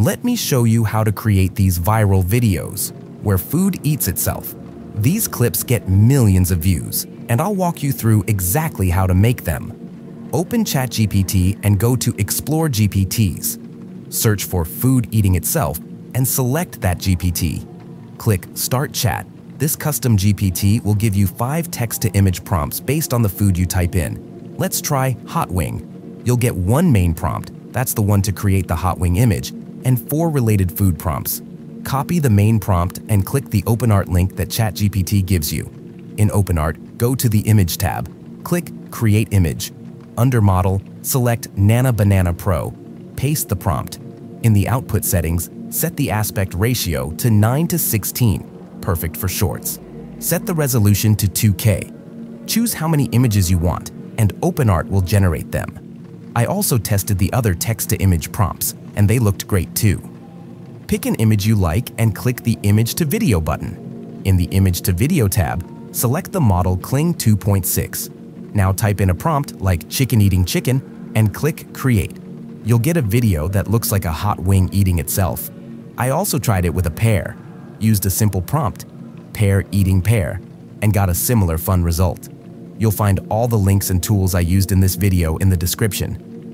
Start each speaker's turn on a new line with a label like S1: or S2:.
S1: Let me show you how to create these viral videos, where food eats itself. These clips get millions of views, and I'll walk you through exactly how to make them. Open ChatGPT and go to Explore GPTs. Search for food eating itself and select that GPT. Click Start Chat. This custom GPT will give you five text-to-image prompts based on the food you type in. Let's try Hot Wing. You'll get one main prompt, that's the one to create the hot wing image, and four related food prompts. Copy the main prompt and click the OpenArt link that ChatGPT gives you. In OpenArt, go to the Image tab. Click Create Image. Under Model, select Nano Banana Pro. Paste the prompt. In the output settings, set the aspect ratio to 9 to 16, perfect for shorts. Set the resolution to 2K. Choose how many images you want, and OpenArt will generate them. I also tested the other text-to-image prompts, and they looked great too. Pick an image you like and click the Image to Video button. In the Image to Video tab, select the model Kling 2.6. Now type in a prompt like chicken eating chicken and click Create. You'll get a video that looks like a hot wing eating itself. I also tried it with a pear, used a simple prompt, pear eating pear, and got a similar fun result. You'll find all the links and tools I used in this video in the description.